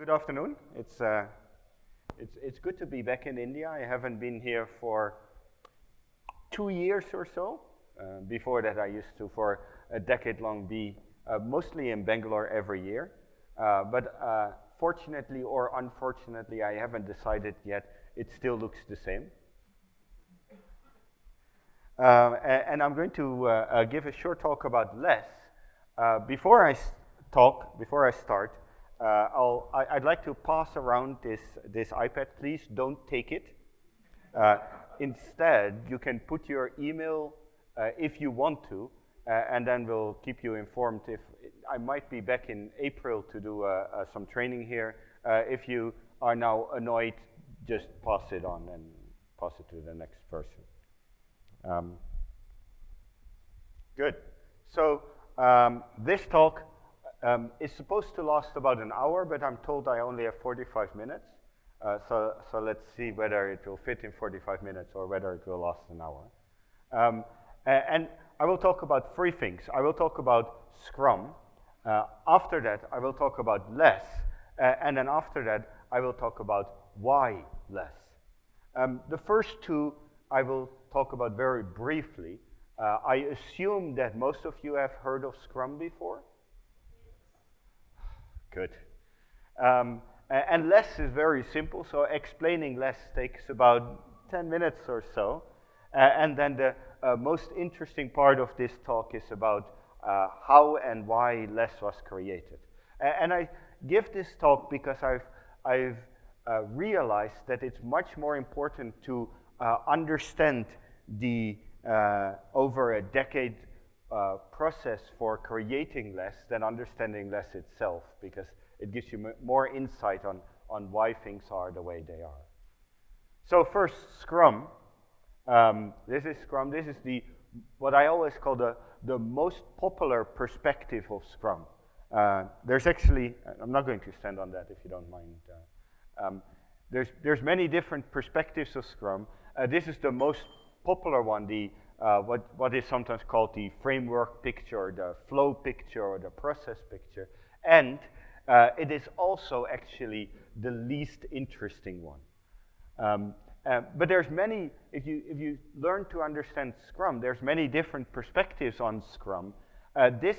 Good afternoon. It's, uh, it's, it's good to be back in India. I haven't been here for two years or so. Uh, before that, I used to, for a decade long, be uh, mostly in Bangalore every year. Uh, but uh, fortunately or unfortunately, I haven't decided yet. It still looks the same. Uh, and, I'm going to give a short talk about less. before I talk, before I start, uh, I'll, I, would like to pass around this, this iPad. Please don't take it. Uh, instead, you can put your email uh, if you want to, uh, and then we'll keep you informed. If I might be back in April to do uh, uh, some training here. if you are now annoyed, just pass it on and pass it to the next person. Um, good. So um, this talk um, it's supposed to last about an hour, but I'm told I only have 45 minutes. Uh, so, so let's see whether it will fit in 45 minutes or whether it will last an hour. Um, and I will talk about three things. I will talk about Scrum. Uh, after that, I will talk about less. Uh, and then after that, I will talk about why less. Um, the first two I will talk about very briefly. Uh, I assume that most of you have heard of Scrum before. Good. Um, and less is very simple, so explaining less takes about 10 minutes or so. Uh, and then the uh, most interesting part of this talk is about uh, how and why less was created. and I give this talk because I've, I've uh, realized that it's much more important to uh, understand the uh, over a decade uh, process for creating less than understanding less itself because it gives you more insight on, on why things are the way they are. So first, Scrum. Um, this is Scrum. This is the what I always call the, the most popular perspective of Scrum. Uh, there's actually, I'm not going to stand on that if you don't mind. Uh, um, there's, there's many different perspectives of Scrum. Uh, this is the most popular one, the uh, what, what is sometimes called the framework picture, the flow picture, or the process picture. And uh, it is also actually the least interesting one. Um, uh, but there's many, if you, if you learn to understand Scrum, there's many different perspectives on Scrum. Uh, this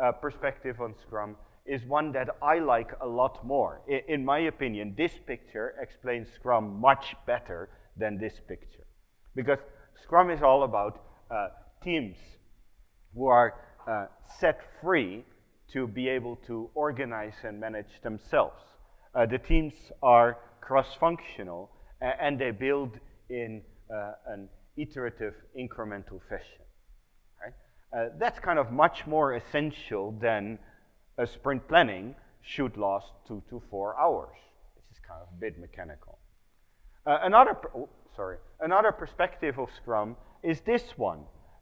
uh, perspective on Scrum is one that I like a lot more. I, in my opinion, this picture explains Scrum much better than this picture. Because Scrum is all about uh, teams who are uh, set free to be able to organize and manage themselves. Uh, the teams are cross-functional and they build in uh, an iterative, incremental fashion. Right? Uh, that's kind of much more essential than a sprint planning should last two to four hours. This is kind of a bit mechanical. Uh, another, sorry, another perspective of Scrum is this one.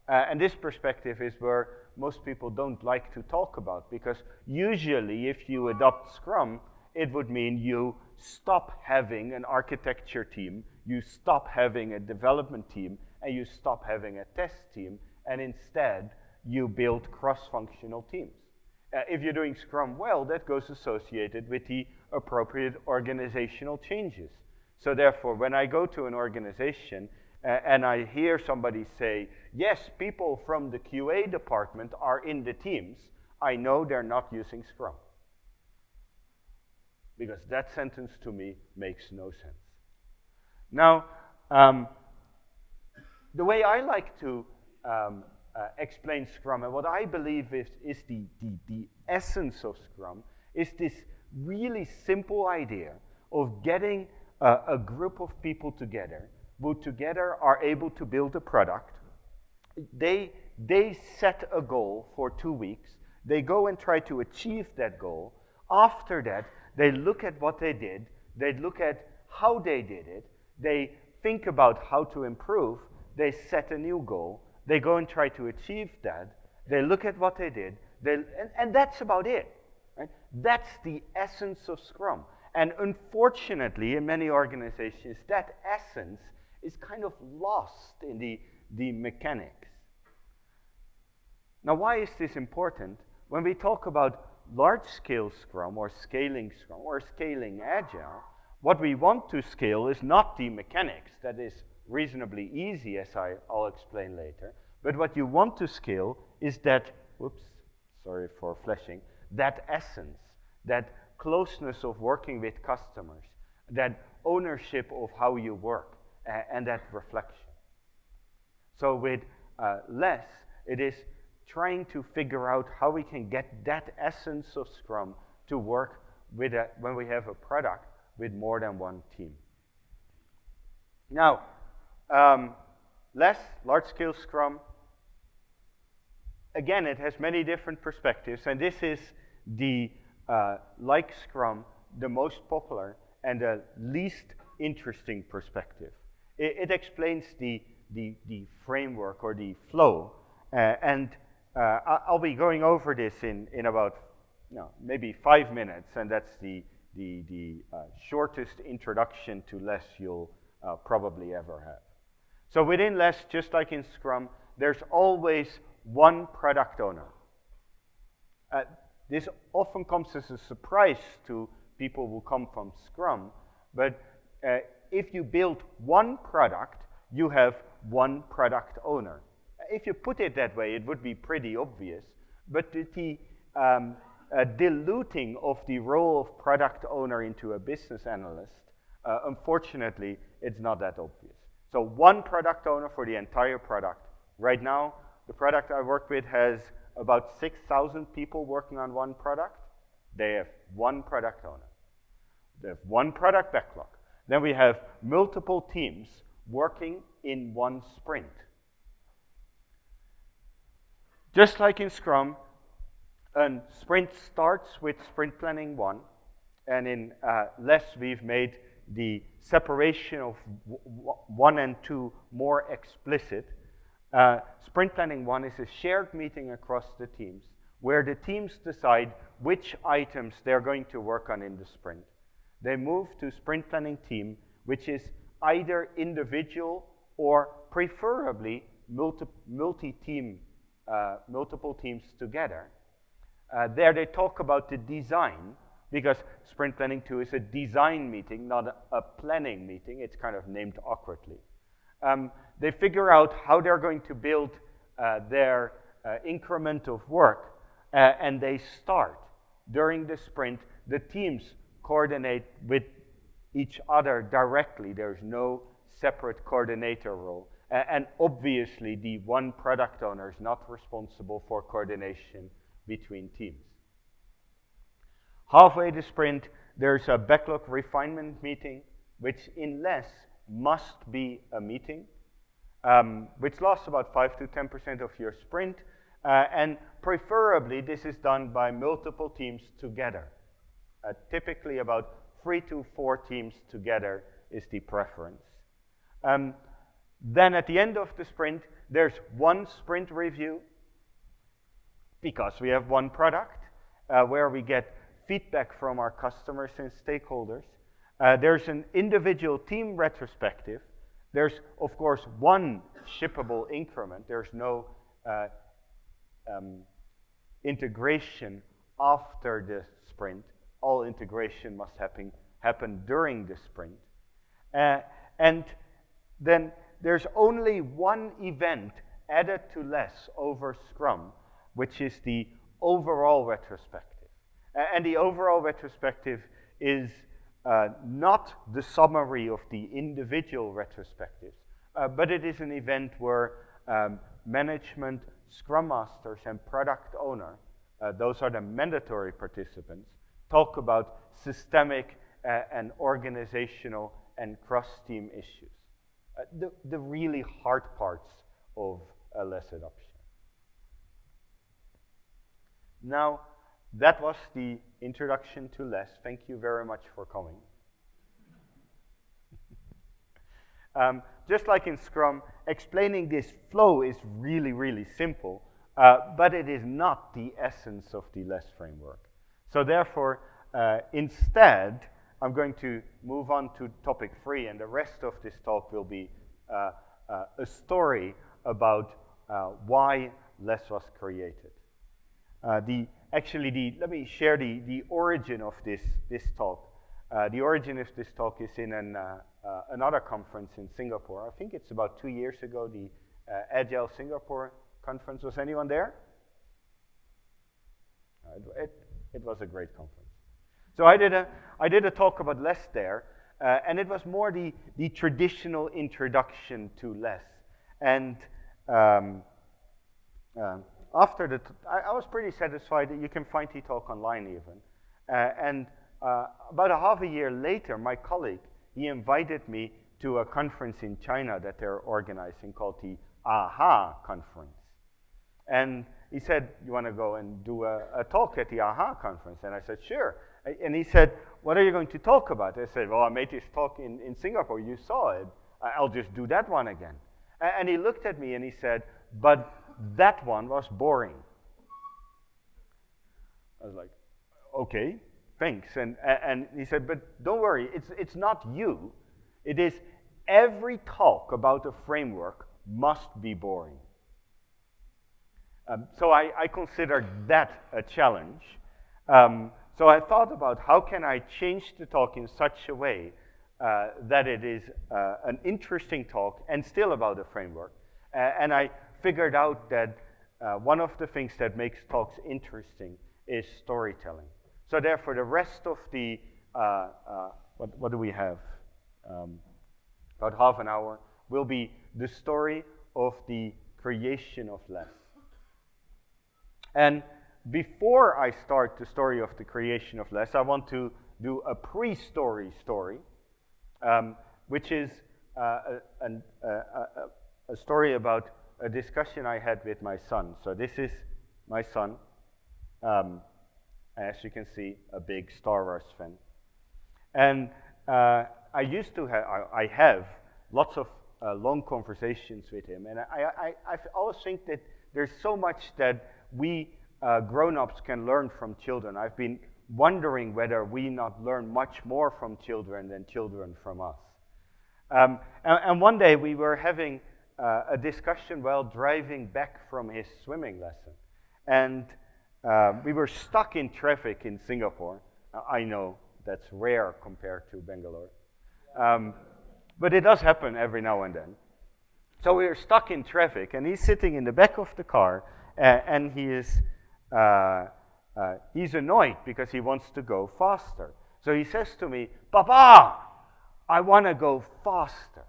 Uh, and this perspective is where most people don't like to talk about because usually if you adopt Scrum, it would mean you stop having an architecture team, you stop having a development team, and you stop having a test team, and instead you build cross-functional teams. Uh, if you're doing Scrum well, that goes associated with the appropriate organizational changes. So therefore, when I go to an organization uh, and I hear somebody say, yes, people from the QA department are in the teams, I know they're not using Scrum. Because that sentence to me makes no sense. Now, um, the way I like to um, uh, explain Scrum and what I believe is, is the, the, the essence of Scrum is this really simple idea of getting uh, a group of people together who together are able to build a product. They, they set a goal for two weeks. They go and try to achieve that goal. After that, they look at what they did. They look at how they did it. They think about how to improve. They set a new goal. They go and try to achieve that. They look at what they did. They, and, and that's about it. Right? That's the essence of Scrum. And unfortunately, in many organizations, that essence is kind of lost in the, the mechanics. Now, why is this important? When we talk about large-scale Scrum or scaling Scrum or scaling Agile, what we want to scale is not the mechanics, that is reasonably easy as I, will explain later, but what you want to scale is that, whoops, sorry for flashing, that essence, that closeness of working with customers, that ownership of how you work, uh, and that reflection. So with uh, less, it is trying to figure out how we can get that essence of Scrum to work with a, when we have a product with more than one team. Now, um, less large-scale Scrum. Again, it has many different perspectives, and this is the uh, like Scrum, the most popular and the least interesting perspective. It, it explains the, the, the, framework or the flow, uh, and uh, I'll be going over this in, in about no, maybe five minutes, and that's the, the, the uh, shortest introduction to less you'll uh, probably ever have. So within less, just like in Scrum, there's always one product owner. This often comes as a surprise to people who come from Scrum, but uh, if you build one product, you have one product owner. If you put it that way, it would be pretty obvious, but the um, uh, diluting of the role of product owner into a business analyst, uh, unfortunately, it's not that obvious. So one product owner for the entire product. Right now, the product I work with has about 6,000 people working on one product. They have one product owner. They have one product backlog. Then we have multiple teams working in one sprint. Just like in Scrum, a sprint starts with sprint planning one, and in uh, less we've made the separation of one and two more explicit. Uh, sprint planning one is a shared meeting across the teams where the teams decide which items they're going to work on in the sprint. They move to sprint planning team, which is either individual or preferably multi, multi-team, uh, multiple teams together. Uh, there they talk about the design because sprint planning 2 is a design meeting, not a, a planning meeting. It's kind of named awkwardly. Um, they figure out how they're going to build uh, their uh, increment of work, uh, and they start. During the sprint, the teams coordinate with each other directly. There's no separate coordinator role. and obviously, the one product owner is not responsible for coordination between teams. Halfway the sprint, there's a backlog refinement meeting, which in less must be a meeting, um, which lasts about 5 to 10% of your sprint. Uh, and preferably, this is done by multiple teams together. Uh, typically, about three to four teams together is the preference. Um, then at the end of the sprint, there's one sprint review because we have one product uh, where we get feedback from our customers and stakeholders. Uh, there's an individual team retrospective. There's, of course, one shippable increment. There's no uh, um, integration after the sprint. All integration must happen, happen during the sprint. Uh, and then there's only one event added to less over Scrum, which is the overall retrospective. And the overall retrospective is uh, not the summary of the individual retrospectives, uh, but it is an event where um, management, scrum masters, and product owner, uh, those are the mandatory participants, talk about systemic uh, and organizational and cross-team issues. Uh, the, the really hard parts of a less adoption. Now, that was the introduction to less. Thank you very much for coming. um, just like in Scrum, explaining this flow is really, really simple, uh, but it is not the essence of the less framework. So therefore, uh, instead, I'm going to move on to topic three, and the rest of this talk will be uh, uh a story about uh, why less was created. Uh, the actually the let me share the the origin of this this talk. Uh, the origin of this talk is in an, uh, uh, another conference in Singapore. I think it's about two years ago. The uh, Agile Singapore conference. Was anyone there? It, it, it was a great conference. So I did a I did a talk about less there, and it was more the the traditional introduction to less and. Um, um, after the, I, was pretty satisfied that you can find the talk online even. Uh, and uh, about a half a year later, my colleague, he invited me to a conference in China that they're organizing called the AHA conference. And he said, you want to go and do a, a, talk at the AHA conference? And I said, sure. And he said, what are you going to talk about? I said, well, I made this talk in, in Singapore. You saw it. I'll just do that one again. And he looked at me and he said, but that one was boring. I was like, okay, thanks. And, and he said, but don't worry, it's, it's not you. It is every talk about a framework must be boring. Um, so I, I considered that a challenge. Um, so I thought about how can I change the talk in such a way uh, that it is uh, an interesting talk and still about a framework. Uh, and I figured out that uh, one of the things that makes talks interesting is storytelling. So therefore, the rest of the, uh, uh, what, what do we have? Um, about half an hour will be the story of the creation of less. And before I start the story of the creation of less, I want to do a pre-story story, um, which is uh, a, a, a, a, story about a discussion I had with my son. So this is my son. Um, as you can see, a big Star Wars fan. And uh, I used to have, I, I have lots of uh, long conversations with him. And I, I, I always think that there's so much that we uh, grown-ups can learn from children. I've been wondering whether we not learn much more from children than children from us. Um, and, and, one day we were having uh, a discussion while driving back from his swimming lesson. And uh, we were stuck in traffic in Singapore. Uh, I know that's rare compared to Bangalore. Um, but it does happen every now and then. So we are stuck in traffic, and he's sitting in the back of the car, and he is uh, uh, he's annoyed because he wants to go faster. So he says to me, Papa, I want to go faster.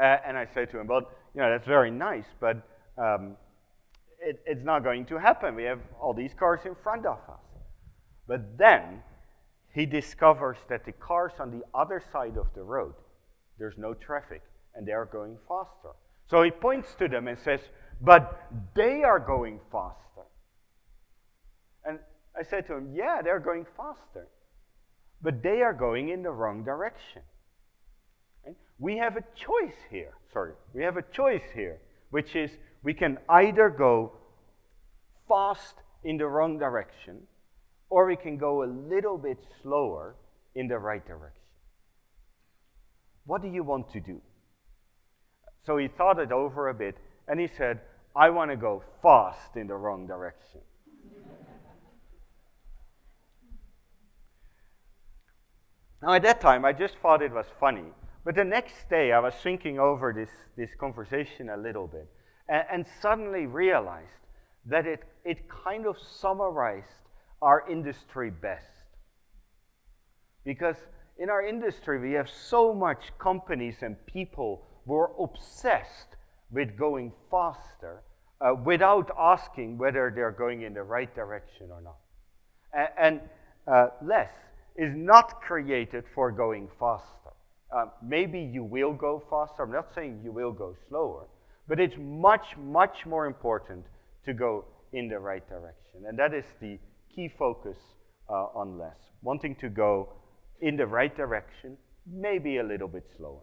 Uh, and I say to him, well, you know, that's very nice, but um, it, it's not going to happen. We have all these cars in front of us. But then he discovers that the cars on the other side of the road, there's no traffic, and they are going faster. So he points to them and says, but they are going faster. And I said to him, yeah, they're going faster. But they are going in the wrong direction. We have a choice here. Sorry, we have a choice here, which is we can either go fast in the wrong direction or we can go a little bit slower in the right direction. What do you want to do? So he thought it over a bit and he said, I want to go fast in the wrong direction. now, at that time, I just thought it was funny but the next day, I was thinking over this, this conversation a little bit and, and suddenly realized that it, it kind of summarized our industry best. Because in our industry, we have so much companies and people who are obsessed with going faster uh, without asking whether they're going in the right direction or not. And, and uh, less is not created for going faster. Uh, maybe you will go faster. I'm not saying you will go slower, but it's much, much more important to go in the right direction. And that is the key focus uh, on less. Wanting to go in the right direction, maybe a little bit slower.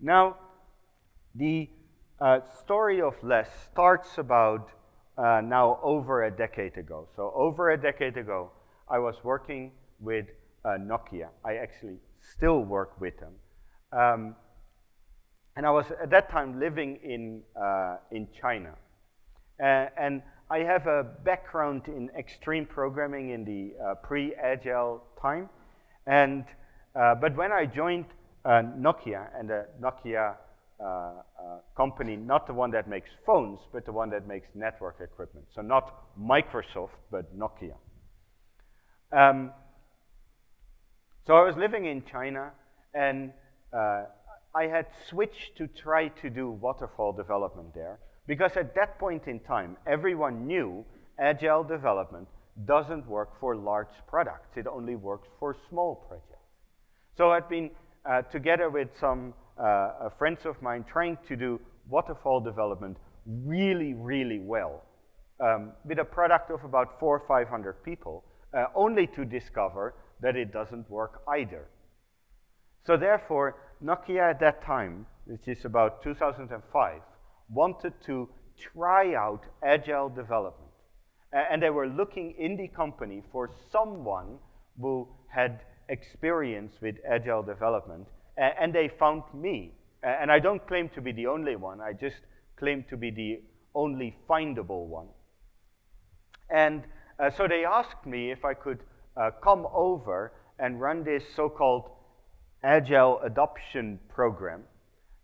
Now, the uh, story of less starts about uh, now over a decade ago. So, over a decade ago, I was working with Nokia. I actually still work with them. Um, and I was at that time living in, uh, in China. Uh, and I have a background in extreme programming in the uh, pre-agile time. And, uh, but when I joined uh, Nokia, and the Nokia uh, uh, company, not the one that makes phones, but the one that makes network equipment. So not Microsoft, but Nokia. Um, so I was living in China, and uh, I had switched to try to do waterfall development there, because at that point in time, everyone knew agile development doesn't work for large products. It only works for small projects. So I'd been uh, together with some uh, friends of mine trying to do waterfall development really, really well um, with a product of about four or 500 people, uh, only to discover that it doesn't work either. So therefore, Nokia at that time, which is about 2005, wanted to try out agile development. and they were looking in the company for someone who had experience with agile development, and they found me. and I don't claim to be the only one, I just claim to be the only findable one. And uh, so they asked me if I could uh, come over and run this so-called agile adoption program.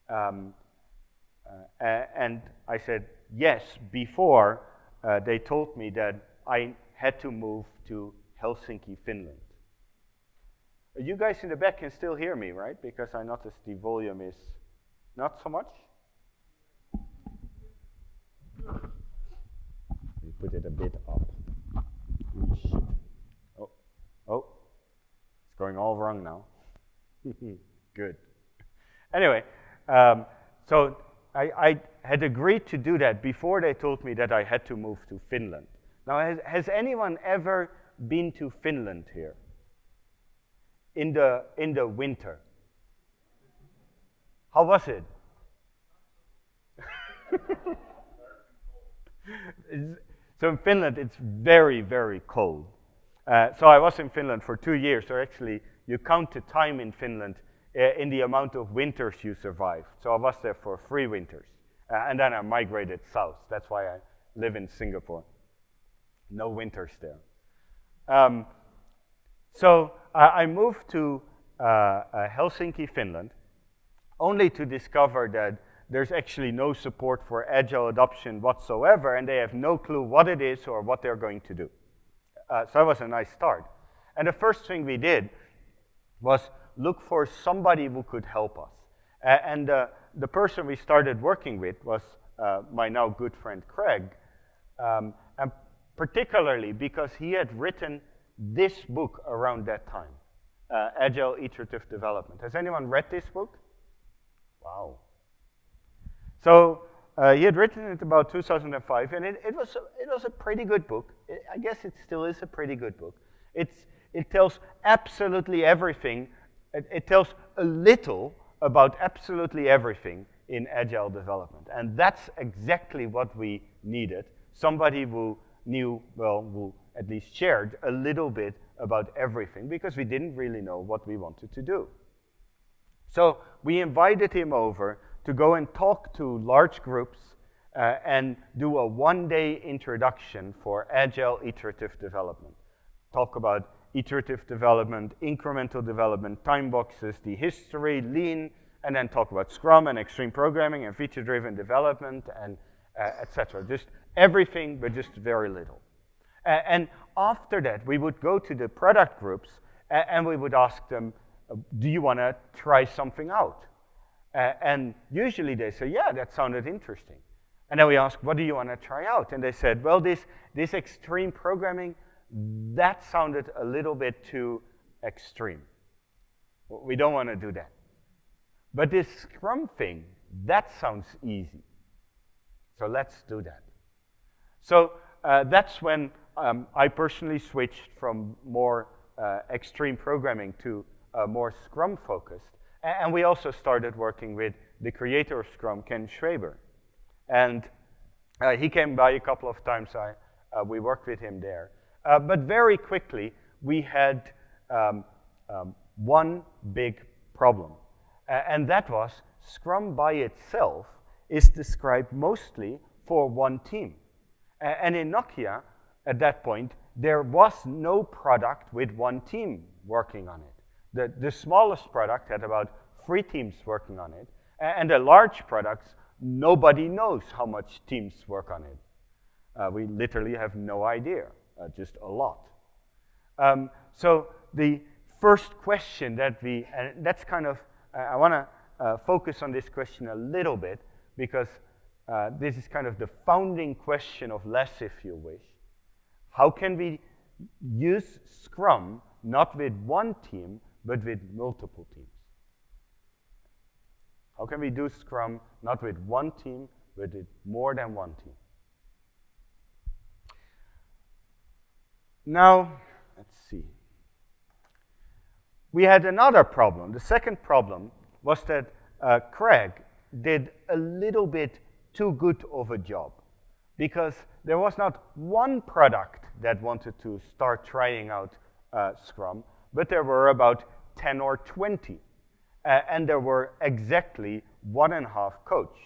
Um, uh, and I said yes before uh, they told me that I had to move to Helsinki, Finland. You guys in the back can still hear me, right? Because I noticed the volume is not so much. We put it a bit up. Going all wrong now. Good. Anyway, um, so I, I, had agreed to do that before they told me that I had to move to Finland. Now, has, has anyone ever been to Finland here? In the, in the winter? How was it? so in Finland, it's very, very cold. Uh, so I was in Finland for two years, so actually you count the time in Finland uh, in the amount of winters you survive. So I was there for three winters. Uh, and then I migrated south. That's why I live in Singapore. No winters there. Um, so I moved to uh, uh, Helsinki, Finland, only to discover that there's actually no support for agile adoption whatsoever, and they have no clue what it is or what they're going to do. Uh, so that was a nice start. And the first thing we did was look for somebody who could help us. Uh, and uh, the person we started working with was uh, my now good friend Craig, um, and particularly because he had written this book around that time, uh, Agile Iterative Development. Has anyone read this book? Wow. So uh, he had written it about 2005, and it, it, was, a, it was a pretty good book. It, I guess it still is a pretty good book. It's, it tells absolutely everything. It, it tells a little about absolutely everything in agile development. And that's exactly what we needed. Somebody who knew, well, who at least shared a little bit about everything because we didn't really know what we wanted to do. So we invited him over to go and talk to large groups uh, and do a one-day introduction for agile iterative development. Talk about iterative development, incremental development, time boxes, the history, lean, and then talk about Scrum and extreme programming and feature-driven development and uh, etc. Just everything, but just very little. Uh, and after that, we would go to the product groups and we would ask them, do you want to try something out? Uh, and usually they say, yeah, that sounded interesting. And then we ask, what do you want to try out? And they said, well, this, this extreme programming, that sounded a little bit too extreme. We don't want to do that. But this Scrum thing, that sounds easy. So let's do that. So uh, that's when um, I personally switched from more uh, extreme programming to more Scrum focused. And we also started working with the creator of Scrum, Ken Schwaber. And uh, he came by a couple of times. I, uh, we worked with him there. Uh, but very quickly, we had um, um, one big problem. and that was Scrum by itself is described mostly for one team. and in Nokia, at that point, there was no product with one team working on it. The, the smallest product had about three teams working on it, and the large products, nobody knows how much teams work on it. Uh, we literally have no idea, uh, just a lot. Um, so the first question that we, and that's kind of, I want to uh, focus on this question a little bit because uh, this is kind of the founding question of less, if you wish. How can we use Scrum not with one team, but with multiple teams? How can we do Scrum not with one team, but with more than one team? Now, let's see. We had another problem. The second problem was that uh, Craig did a little bit too good of a job because there was not one product that wanted to start trying out uh, Scrum, but there were about 10 or 20. Uh, and there were exactly one and a half coach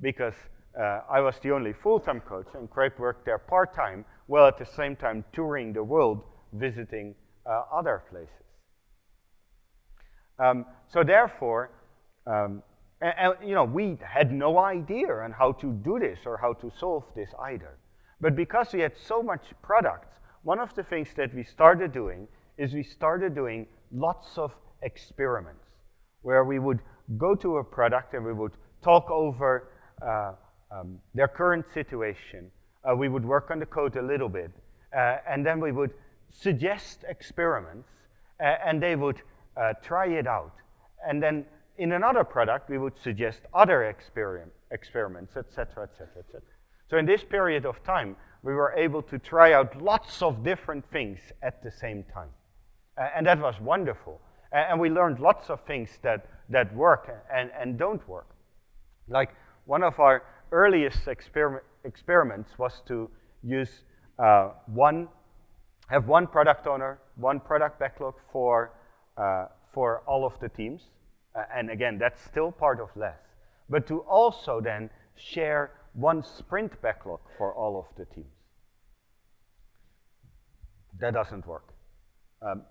because uh, I was the only full-time coach and Craig worked there part-time while at the same time touring the world visiting uh, other places. Um, so therefore, um, and, and, you know, we had no idea on how to do this or how to solve this either. But because we had so much products, one of the things that we started doing is we started doing lots of experiments where we would go to a product and we would talk over uh, um, their current situation. Uh, we would work on the code a little bit, uh, and then we would suggest experiments, uh, and they would uh, try it out. And then in another product, we would suggest other experiment, experiments, etc., etc., etc. So in this period of time, we were able to try out lots of different things at the same time. And that was wonderful. And we learned lots of things that, that work and, and don't work. Like one of our earliest experiment, experiments was to use uh, one, have one product owner, one product backlog for, uh, for all of the teams. Uh, and again, that's still part of less. But to also then share one sprint backlog for all of the teams. That doesn't work. Um,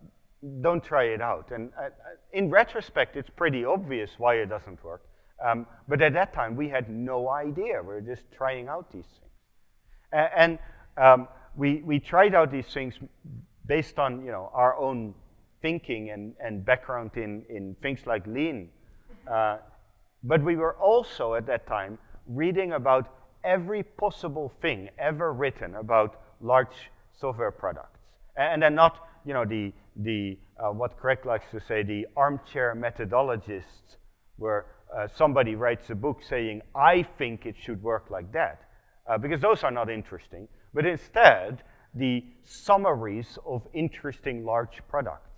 don't try it out. And uh, uh, in retrospect, it's pretty obvious why it doesn't work. Um, but at that time, we had no idea. We were just trying out these things. And um, we, we tried out these things based on you know, our own thinking and, and background in, in things like lean. Uh, but we were also, at that time, reading about every possible thing ever written about large software products. And then not you know, the, the uh, what Craig likes to say, the armchair methodologists, where uh, somebody writes a book saying, I think it should work like that, uh, because those are not interesting, but instead, the summaries of interesting large products.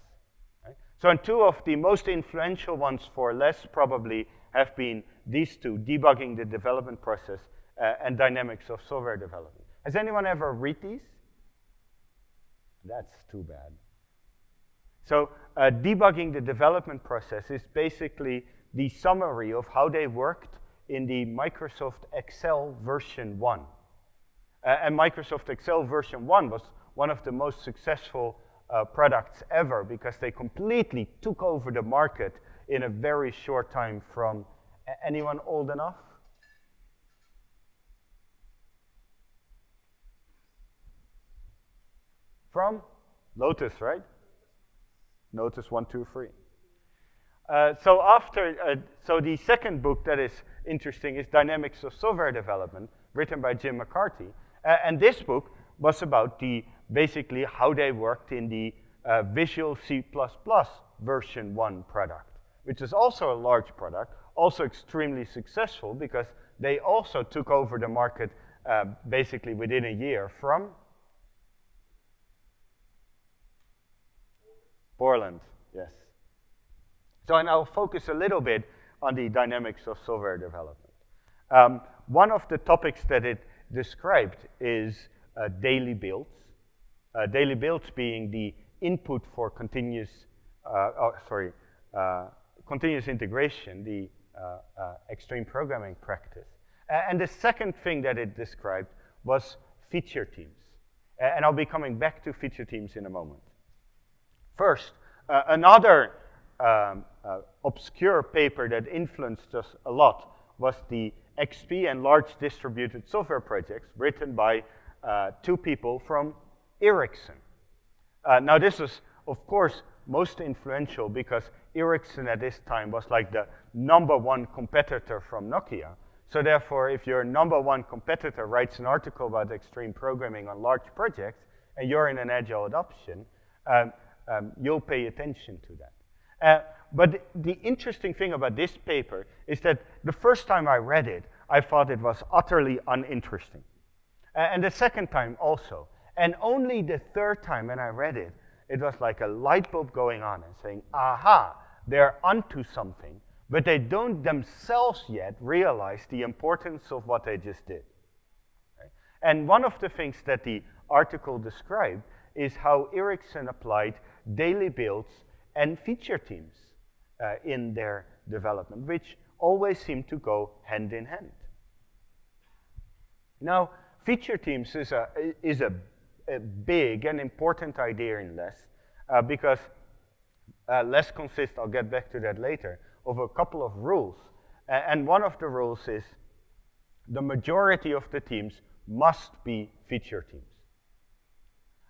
Right? So, and two of the most influential ones for less probably have been these two, debugging the development process uh, and dynamics of software development. Has anyone ever read these? That's too bad. So uh, debugging the development process is basically the summary of how they worked in the Microsoft Excel version 1. Uh, and Microsoft Excel version 1 was one of the most successful uh, products ever because they completely took over the market in a very short time from anyone old enough? From Lotus, right? Lotus one, two, three. Uh, so after, uh, so the second book that is interesting is Dynamics of Software Development, written by Jim McCarthy. Uh, and this book was about the, basically how they worked in the uh, Visual C++ version 1 product, which is also a large product, also extremely successful because they also took over the market uh, basically within a year from Borland, yes. So and I'll focus a little bit on the dynamics of software development. Um, one of the topics that it described is uh, daily builds. Uh, daily builds being the input for continuous, uh, oh, sorry, uh, continuous integration, the uh, uh, extreme programming practice. and the second thing that it described was feature teams. and I'll be coming back to feature teams in a moment. First, uh, another um, uh, obscure paper that influenced us a lot was the XP and large distributed software projects written by uh, two people from Ericsson. Uh, now, this was, of course, most influential because Ericsson at this time was like the number one competitor from Nokia. So therefore, if your number one competitor writes an article about extreme programming on large projects, and you're in an agile adoption, um, um, you'll pay attention to that. Uh, but the interesting thing about this paper is that the first time I read it, I thought it was utterly uninteresting. Uh, and the second time also. And only the third time when I read it, it was like a light bulb going on and saying, aha, they're onto something, but they don't themselves yet realize the importance of what they just did. Right? And one of the things that the article described is how Ericsson applied daily builds and feature teams uh, in their development, which always seem to go hand in hand. Now, feature teams is a, is a, a big and important idea in LeSS uh, because uh, LeSS consists, I'll get back to that later, of a couple of rules. and one of the rules is the majority of the teams must be feature teams.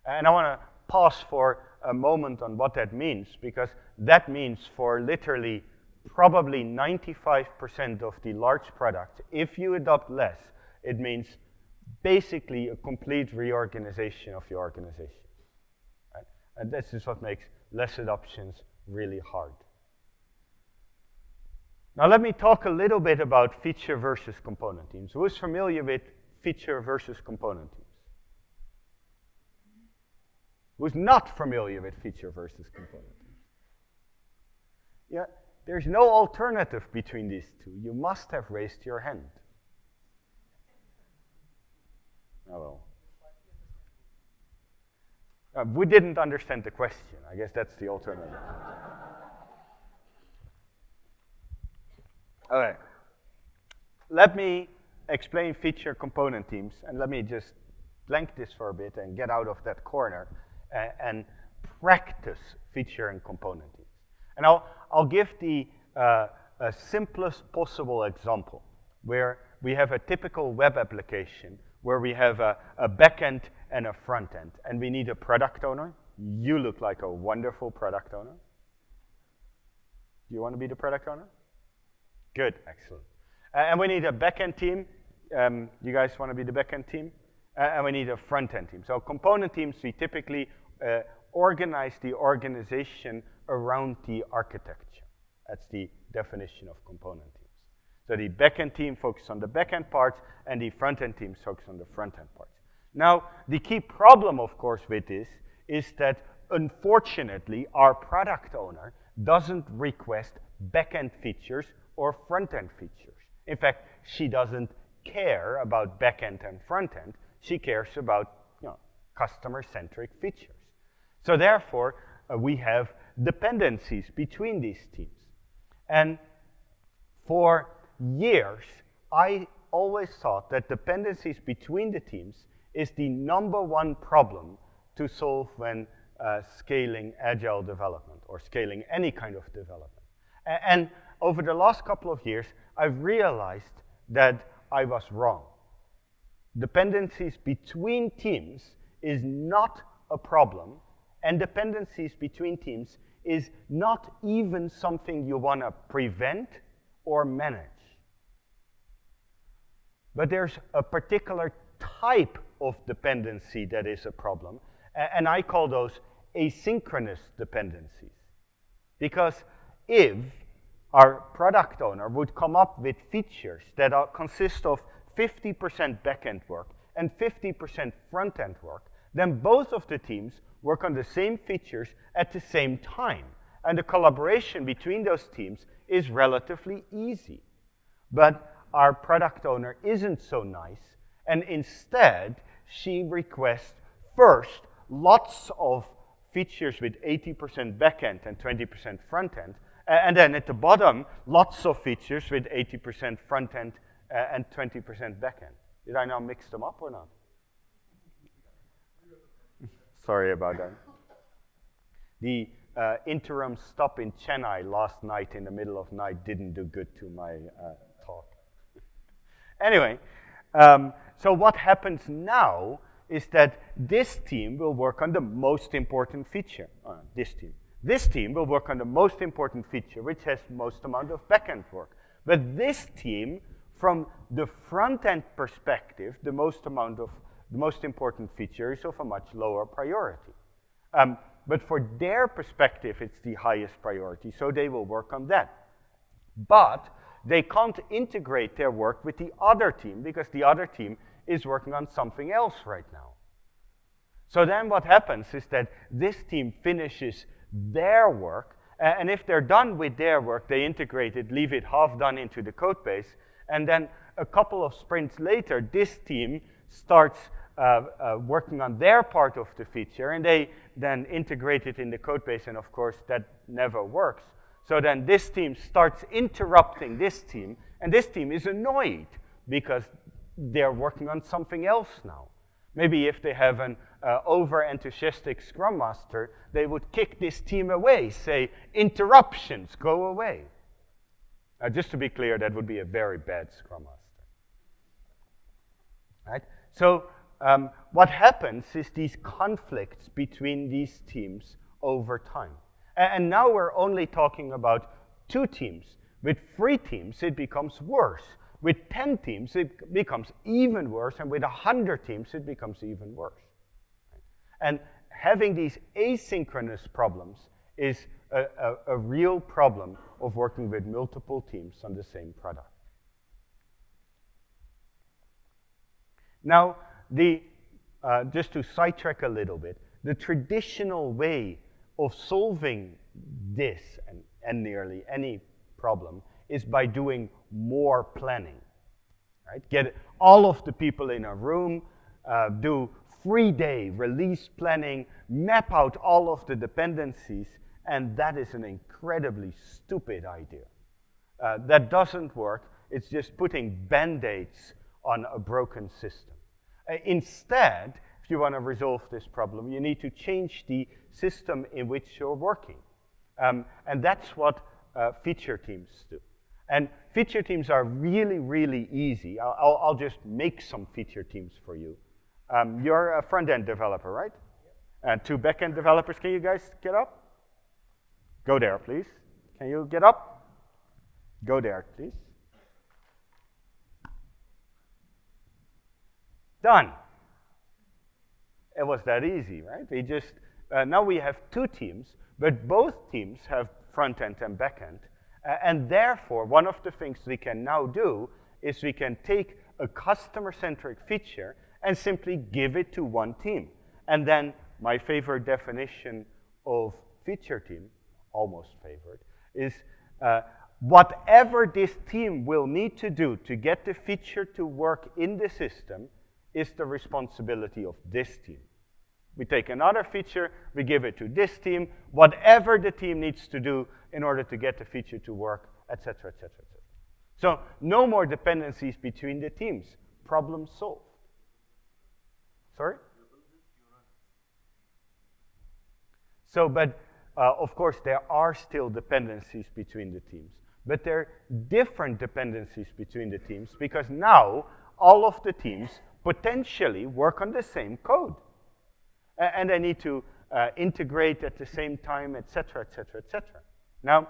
And I want to pause for a moment on what that means, because that means for literally probably 95% of the large products, if you adopt LeSS, it means basically a complete reorganization of your organization. Right? And this is what makes LeSS adoptions really hard. Now let me talk a little bit about feature versus component teams. Who is familiar with feature versus component teams? Who's not familiar with feature versus component? Yeah, there's no alternative between these two. You must have raised your hand. Oh well. Uh, we didn't understand the question. I guess that's the alternative. All right. Let me explain feature component teams, and let me just blank this for a bit and get out of that corner and, practice feature and component teams. And I'll, I'll give the uh, simplest possible example where we have a typical web application where we have a, a back end and a front end, and we need a product owner. You look like a wonderful product owner. Do you want to be the product owner? Good, excellent. Uh, and we need a back-end team. Um, you guys want to be the back-end team? Uh, and we need a front-end team. So component teams, we typically uh, organize the organization around the architecture. That's the definition of component teams. So the backend team focuses on the backend parts, and the front-end teams focus on the front-end parts. Now, the key problem, of course, with this is that unfortunately, our product owner doesn't request backend features or front-end features. In fact, she doesn't care about backend and front-end. She cares about you know, customer-centric features. So therefore, uh, we have dependencies between these teams. And for years, I always thought that dependencies between the teams is the number one problem to solve when uh, scaling agile development or scaling any kind of development. And over the last couple of years, I've realized that I was wrong. Dependencies between teams is not a problem, and dependencies between teams is not even something you want to prevent or manage. But there's a particular type of dependency that is a problem, and I call those asynchronous dependencies. Because if our product owner would come up with features that are, consist of 50% backend work and 50% front-end work, then both of the teams work on the same features at the same time. And the collaboration between those teams is relatively easy. But our product owner isn't so nice, and instead, she requests first lots of features with 80% backend and 20% front end, and then at the bottom, lots of features with 80% front end uh, and 20% backend. Did I now mix them up or not? Sorry about that. The uh, interim stop in Chennai last night in the middle of night didn't do good to my uh, talk. anyway, um, so what happens now is that this team will work on the most important feature. Uh, this team. This team will work on the most important feature, which has most amount of backend work. But this team, from the front-end perspective, the most amount of the most important feature is of a much lower priority. Um, but for their perspective, it's the highest priority, so they will work on that. But they can't integrate their work with the other team because the other team is working on something else right now. So then what happens is that this team finishes their work, and if they're done with their work, they integrate it, leave it half done into the code base, and then a couple of sprints later, this team starts uh, uh, working on their part of the feature, and they then integrate it in the code base, and of course that never works. So then this team starts interrupting this team, and this team is annoyed because they're working on something else now. Maybe if they have an uh, over-enthusiastic Scrum Master, they would kick this team away, say, interruptions, go away. Uh, just to be clear, that would be a very bad Scrum Master. Right? So um, what happens is these conflicts between these teams over time. And now we're only talking about two teams. With three teams, it becomes worse. With 10 teams, it becomes even worse. And with 100 teams, it becomes even worse. And having these asynchronous problems is a, a, a real problem of working with multiple teams on the same product. Now, the, uh, just to sidetrack a little bit, the traditional way of solving this and, and nearly any problem is by doing more planning. Right? Get all of the people in a room, uh, do three-day release planning, map out all of the dependencies, and that is an incredibly stupid idea. Uh, that doesn't work. It's just putting band-aids on a broken system. Uh, instead, if you want to resolve this problem, you need to change the system in which you're working. Um, and that's what uh, feature teams do. And feature teams are really, really easy. I'll, I'll just make some feature teams for you. Um, you're a front-end developer, right? And two back-end developers. Can you guys get up? Go there, please. Can you get up? Go there, please. Done. It was that easy, right? We just, uh, now we have two teams, but both teams have front end and back end. Uh, and therefore, one of the things we can now do is we can take a customer centric feature and simply give it to one team. And then, my favorite definition of feature team, almost favorite, is uh, whatever this team will need to do to get the feature to work in the system, is the responsibility of this team. We take another feature, we give it to this team, whatever the team needs to do in order to get the feature to work, etc., etc., etc. So no more dependencies between the teams. Problem solved. Sorry? So, but uh, of course, there are still dependencies between the teams. But there are different dependencies between the teams because now all of the teams potentially work on the same code. and they need to uh, integrate at the same time, etc., etc., etc. Now,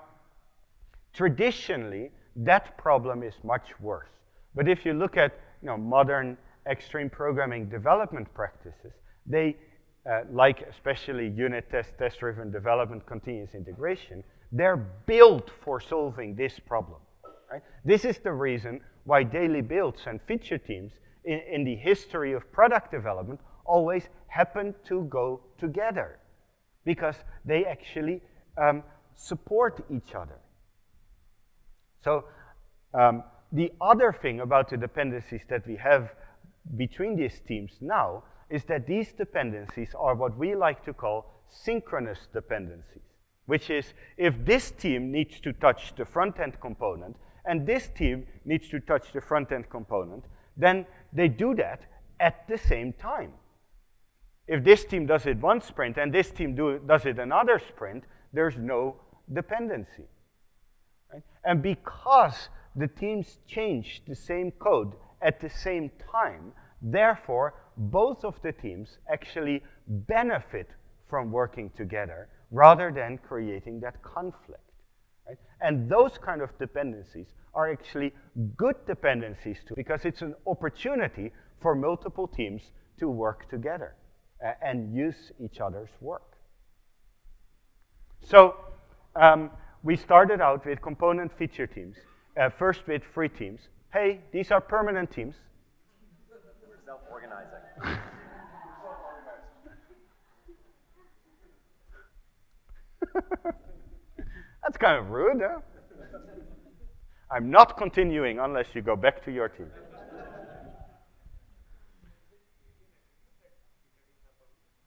traditionally, that problem is much worse. But if you look at you know, modern extreme programming development practices, they, uh, like especially unit test, test-driven development, continuous integration, they're built for solving this problem. Right? This is the reason why daily builds and feature teams in, in the history of product development always happen to go together because they actually um, support each other. So um, the other thing about the dependencies that we have between these teams now is that these dependencies are what we like to call synchronous dependencies, which is if this team needs to touch the front-end component and this team needs to touch the front-end component, then they do that at the same time. If this team does it one sprint and this team do, does it another sprint, there's no dependency. Right? And because the teams change the same code at the same time, therefore, both of the teams actually benefit from working together rather than creating that conflict. Right? And those kind of dependencies are actually good dependencies too, because it's an opportunity for multiple teams to work together uh, and use each other's work. So um, we started out with component feature teams, uh, first with free teams. Hey, these are permanent teams. We're self-organizing. That's kind of rude, huh? I'm not continuing unless you go back to your team.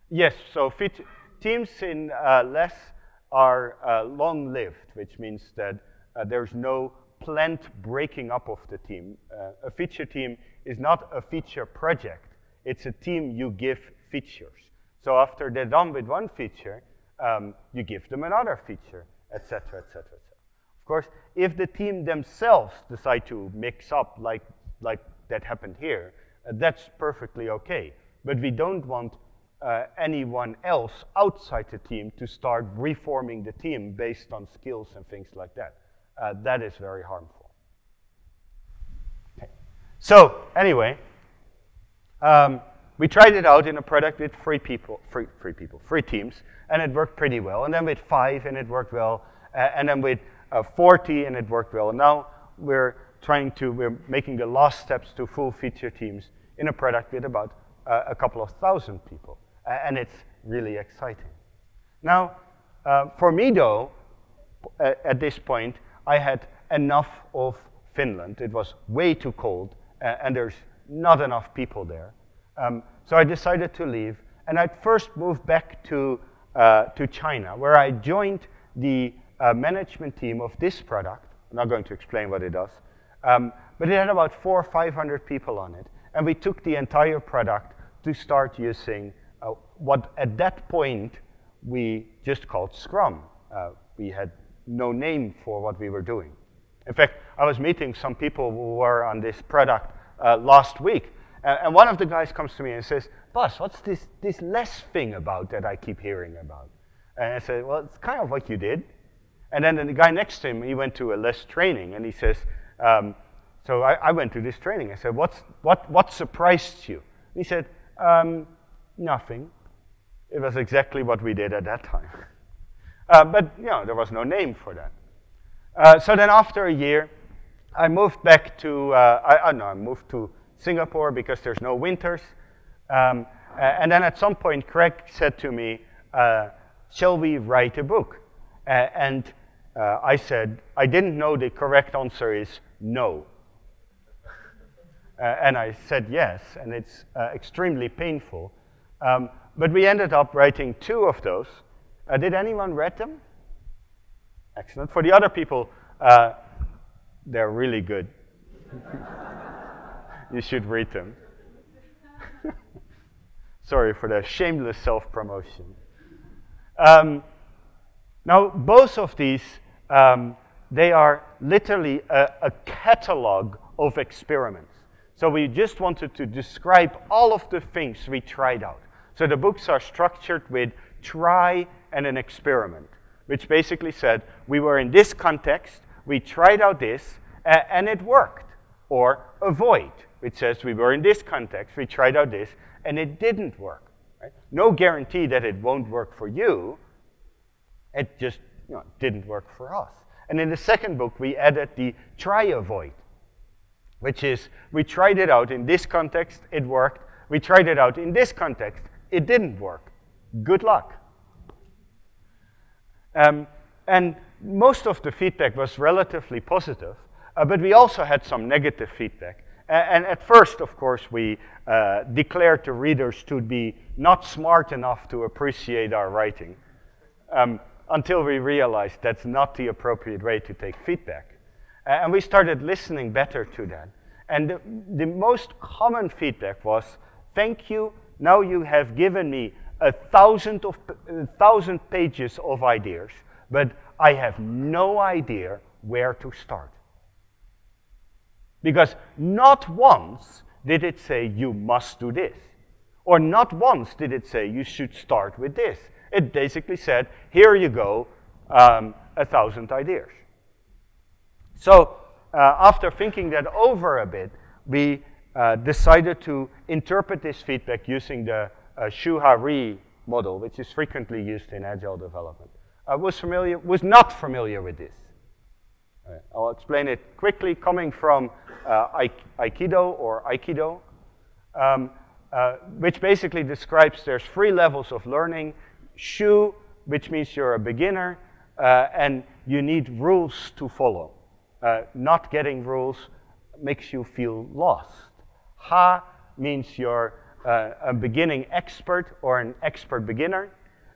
Yes, so fit, teams in uh, less are uh, long-lived, which means that uh, there's no planned breaking up of the team. Uh, a feature team is not a feature project. It's a team you give features. So after they're done with one feature, um, you give them another feature, etc., etc., course, if the team themselves decide to mix up like, like that happened here, uh, that's perfectly okay. But we don't want uh, anyone else outside the team to start reforming the team based on skills and things like that. Uh, that is very harmful. Okay. So anyway, um, we tried it out in a product with three people, free, free people, three teams, and it worked pretty well. And then with five, and it worked well. Uh, and then with uh, 40, and it worked well. And now we're trying to, we're making the last steps to full feature teams in a product with about uh, a couple of thousand people. and it's really exciting. Now, uh, for me though, at this point, I had enough of Finland. It was way too cold, uh, and there's not enough people there. Um, so I decided to leave, and I first moved back to, uh, to China, where I joined the uh, management team of this product. I'm not going to explain what it does, um, but it had about four or 500 people on it, and we took the entire product to start using uh, what at that point we just called Scrum. Uh, we had no name for what we were doing. In fact, I was meeting some people who were on this product uh, last week, uh, and one of the guys comes to me and says, Bas, what's this, this less thing about that I keep hearing about? And I said, Well, it's kind of what you did. And then the guy next to him, he went to a less training, and he says, um, So I, I, went to this training. I said, What's, what, what surprised you? he said, um, Nothing. It was exactly what we did at that time. Uh, but, you know, there was no name for that. Uh, so then after a year, I moved back to, uh, I, I, know, I moved to Singapore because there's no winters. Um, and then at some point, Craig said to me, uh, shall we write a book? and uh, I said, I didn't know the correct answer is no. and I said yes, and it's extremely painful. Um, but we ended up writing two of those. Uh, did anyone read them? Excellent. For the other people, uh, they're really good. you should read them. Sorry for the shameless self-promotion. Um, now, both of these, um, they are literally a, a catalog of experiments. So we just wanted to describe all of the things we tried out. So the books are structured with try and an experiment, which basically said we were in this context, we tried out this, and it worked. Or avoid, which says we were in this context, we tried out this, and it didn't work. Right? No guarantee that it won't work for you. It just you know, didn't work for us. And in the second book, we added the try avoid, which is we tried it out in this context, it worked. We tried it out in this context, it didn't work. Good luck. Um, and most of the feedback was relatively positive, uh, but we also had some negative feedback. And at first, of course, we uh, declared to readers to be not smart enough to appreciate our writing um, until we realized that's not the appropriate way to take feedback. Uh, and we started listening better to that. And the, the most common feedback was, thank you, now you have given me a thousand, of, a thousand pages of ideas, but I have no idea where to start. Because not once did it say you must do this. Or not once did it say you should start with this. It basically said, here you go, um, a thousand ideas. So uh, after thinking that over a bit, we uh, decided to interpret this feedback using the uh, Shu-Ha-Ri model, which is frequently used in agile development. I was familiar, was not familiar with this. Right. I'll explain it quickly, coming from uh, Aikido or Aikido, um, uh, which basically describes there's three levels of learning. Shu, which means you'Ri a beginner, uh, and you need rules to follow. Uh, not getting rules makes you feel lost. Ha means you're uh, a beginning expert or an expert beginner,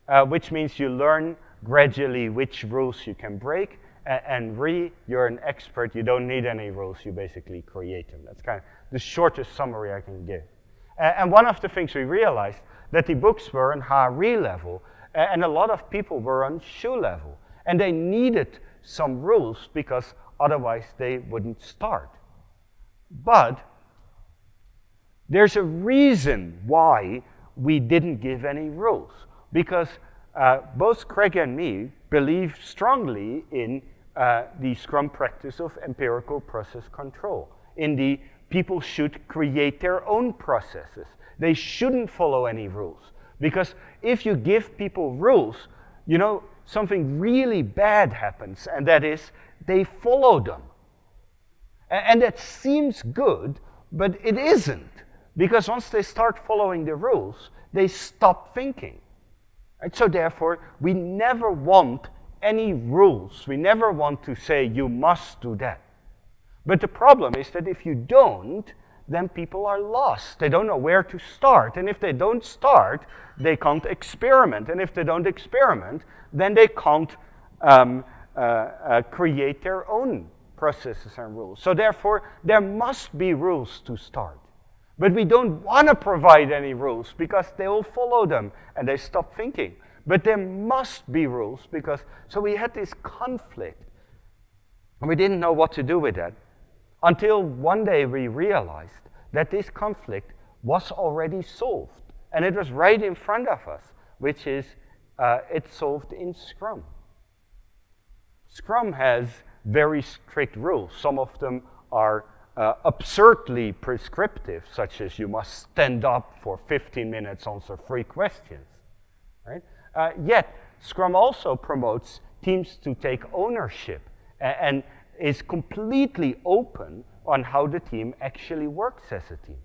uh, which means you learn gradually which rules you can break. And re, you're an expert, you don't need any rules, you basically create them. That's kind of the shortest summary I can give. and one of the things we realized that the books were on Ha-Ri level, and a lot of people were on Shu level. And they needed some rules because otherwise they wouldn't start. But there's a reason why we didn't give any rules. Because uh, both Craig and me believe strongly in uh, the Scrum practice of empirical process control. In the people should create their own processes. They shouldn't follow any rules. Because if you give people rules, you know, something really bad happens, and that is they follow them. And that seems good, but it isn't. Because once they start following the rules, they stop thinking. Right? So therefore, we never want any rules. We never want to say, you must do that. But the problem is that if you don't, then people are lost. They don't know where to start. And if they don't start, they can't experiment. And if they don't experiment, then they can't um, uh, uh, create their own processes and rules. So therefore, there must be rules to start. But we don't want to provide any rules because they will follow them and they stop thinking. But there must be rules because, so we had this conflict and we didn't know what to do with that until one day we realized that this conflict was already solved. And it was right in front of us, which is uh, it's solved in Scrum. Scrum has very strict rules. Some of them are uh, absurdly prescriptive, such as you must stand up for 15 minutes, answer three questions. Right? Uh, yet, Scrum also promotes teams to take ownership and, and is completely open on how the team actually works as a team.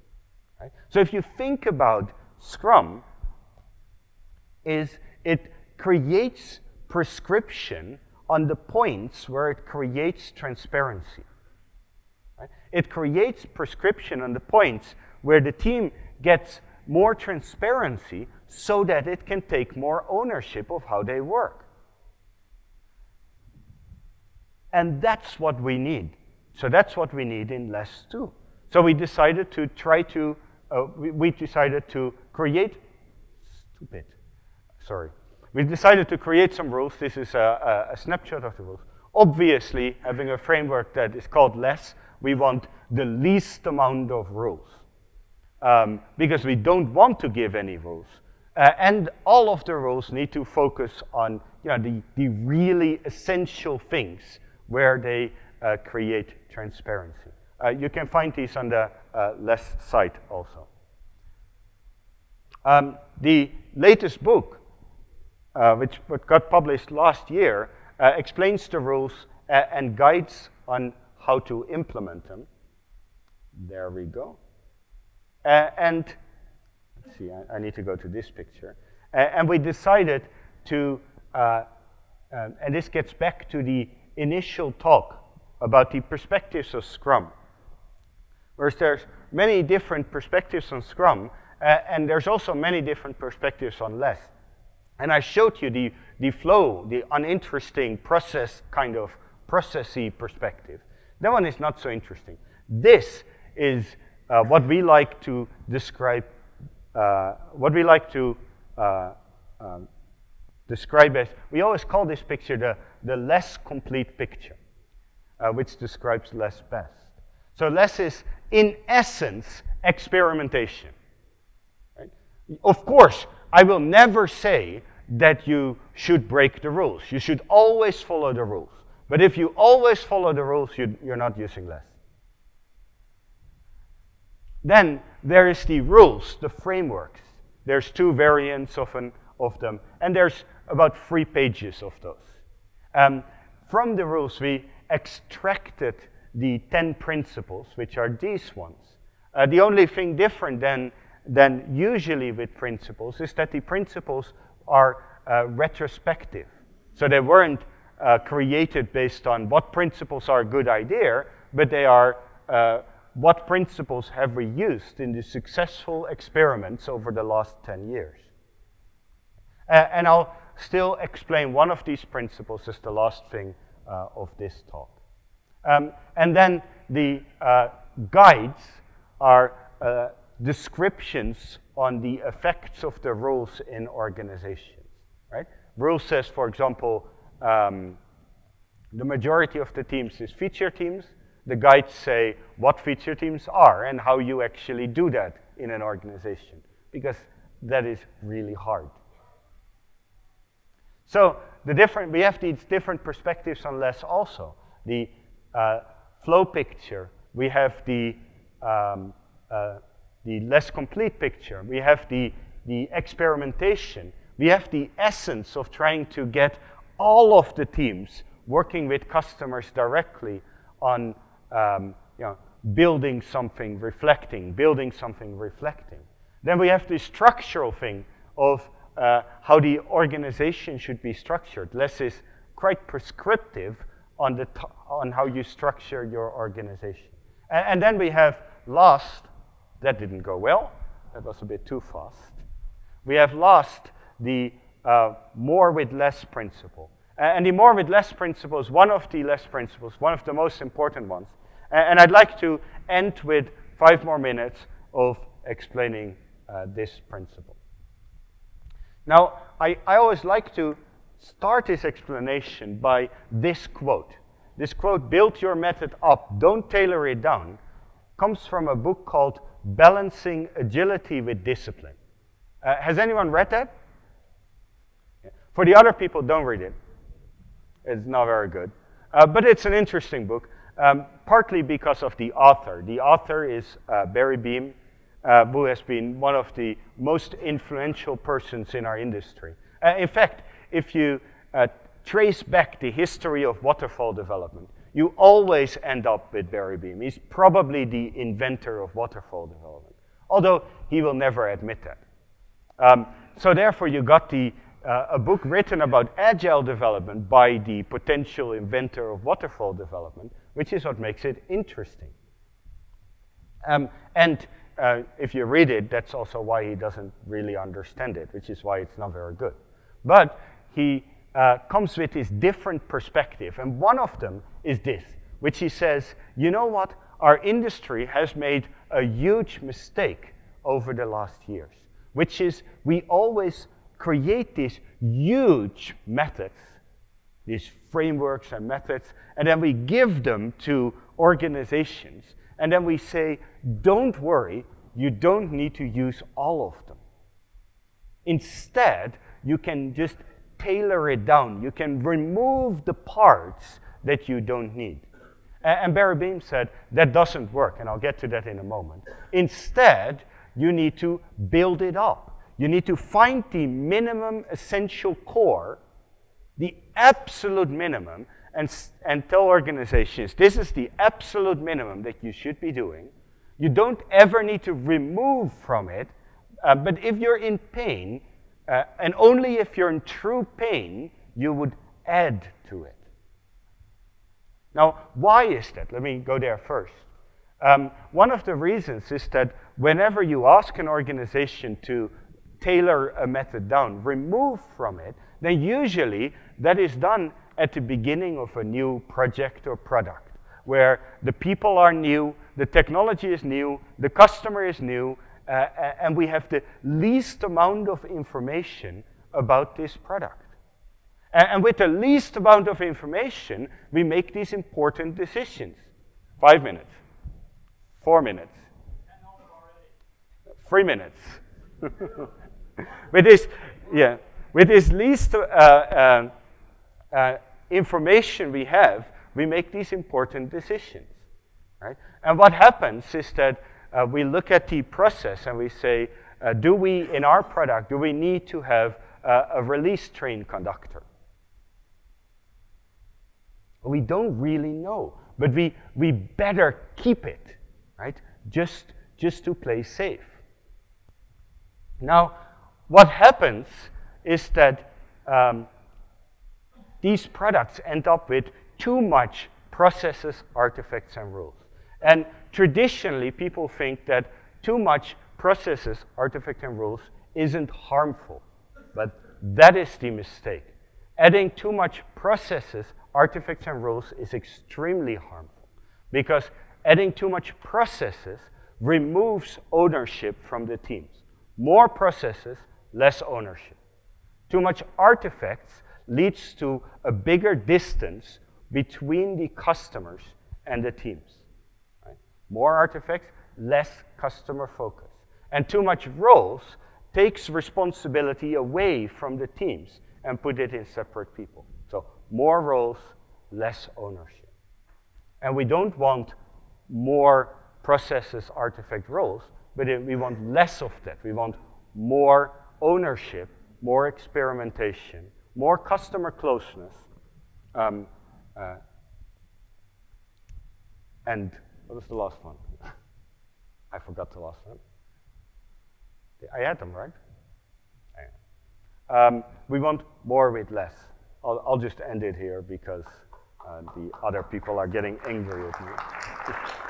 Right? So if you think about Scrum, is it creates prescription on the points where it creates transparency. Right? It creates prescription on the points where the team gets more transparency so that it can take more ownership of how they work. And that's what we need. So that's what we need in less too. So we decided to try to, uh, we, we decided to create, stupid, sorry. We decided to create some rules. This is a, a, a snapshot of the rules. Obviously, having a framework that is called less, we want the least amount of rules. Um, because we don't want to give any rules. Uh, and all of the rules need to focus on you know, the, the really essential things where they uh, create transparency. Uh, you can find these on the uh, less site also. Um, the latest book, uh, which got published last year, uh, explains the rules uh, and guides on how to implement them. There we go. and see, I, I, need to go to this picture. and we decided to, um, and this gets back to the initial talk about the perspectives of Scrum. Whereas there's many different perspectives on Scrum, uh, and there's also many different perspectives on less. And I showed you the, the flow, the uninteresting process kind of processy perspective. That one is not so interesting. This is uh, what we like to describe uh, what we like to uh, um, describe as, we always call this picture the, the less complete picture, uh, which describes less best. So less is, in essence, experimentation. Right? Of course, I will never say that you should break the rules. You should always follow the rules. But if you always follow the rules, you, you're not using less. Then there is the rules, the frameworks. There's two variants of, an, of them, and there's about three pages of those. Um, from the rules, we extracted the 10 principles, which are these ones. Uh, the only thing different than, than usually with principles is that the principles are uh, retrospective. So they weren't uh, created based on what principles are a good idea, but they are uh, what principles have we used in the successful experiments over the last 10 years. Uh, and I'll still explain one of these principles as the last thing uh, of this talk. Um, and then the uh, guides are uh, descriptions on the effects of the rules in organizations, right? Rule says, for example, um, the majority of the teams is feature teams, the guides say what feature teams are and how you actually do that in an organization, because that is really hard. So the different, we have these different perspectives on less also. The uh, flow picture, we have the, um, uh, the less complete picture, we have the, the experimentation, we have the essence of trying to get all of the teams working with customers directly on um, you know, building something reflecting, building something reflecting. Then we have the structural thing of uh, how the organization should be structured. Less is quite prescriptive on, the on how you structure your organization. And, and then we have last, that didn't go well, that was a bit too fast. We have last the uh, more with less principle. And the more with less principles, one of the less principles, one of the most important ones. And I'd like to end with five more minutes of explaining uh, this principle. Now, I, I always like to start this explanation by this quote. This quote, build your method up, don't tailor it down, comes from a book called Balancing Agility with Discipline. Uh, has anyone read that? For the other people, don't read it. It's not very good. Uh, but it's an interesting book, um, partly because of the author. The author is uh, Barry Boehm, uh, who has been one of the most influential persons in our industry. Uh, in fact, if you uh, trace back the history of waterfall development, you always end up with Barry Boehm. He's probably the inventor of waterfall development, although he will never admit that. Um, so therefore, you got the uh, a book written about agile development by the potential inventor of waterfall development, which is what makes it interesting. Um, and uh, if you read it, that's also why he doesn't really understand it, which is why it's not very good. But he uh, comes with his different perspective, and one of them is this, which he says, you know what? Our industry has made a huge mistake over the last years, which is we always create these huge methods, these frameworks and methods, and then we give them to organizations. And then we say, don't worry, you don't need to use all of them. Instead, you can just tailor it down. You can remove the parts that you don't need. And Barry Boehm said that doesn't work, and I'll get to that in a moment. Instead, you need to build it up. You need to find the minimum essential core, the absolute minimum, and, and tell organizations this is the absolute minimum that you should be doing. You don't ever need to remove from it, uh, but if you're in pain, uh, and only if you're in true pain, you would add to it. Now, why is that? Let me go there first. Um, one of the reasons is that whenever you ask an organization to tailor a method down, remove from it, then usually that is done at the beginning of a new project or product where the people are new, the technology is new, the customer is new, uh, and we have the least amount of information about this product. And, and with the least amount of information, we make these important decisions. Five minutes, four minutes, three minutes. with this, yeah, with this least uh, uh, uh, information we have, we make these important decisions, right? And what happens is that uh, we look at the process and we say, uh, do we, in our product, do we need to have uh, a release train conductor? We don't really know, but we, we better keep it, right? Just, just to play safe. Now, what happens is that um, these products end up with too much processes, artifacts, and rules. And traditionally, people think that too much processes, artifacts, and rules isn't harmful. But that is the mistake. Adding too much processes, artifacts, and rules is extremely harmful because adding too much processes removes ownership from the teams. More processes, less ownership. Too much artifacts leads to a bigger distance between the customers and the teams. Right? More artifacts, less customer focus. And too much roles takes responsibility away from the teams and put it in separate people. So more roles, less ownership. And we don't want more processes, artifact roles, but we want less of that. We want more ownership, more experimentation, more customer closeness, um, uh, and what was the last one? I forgot the last one. I had them, right? Um, we want more with less. I'll, I'll, just end it here because uh, the other people are getting angry with me.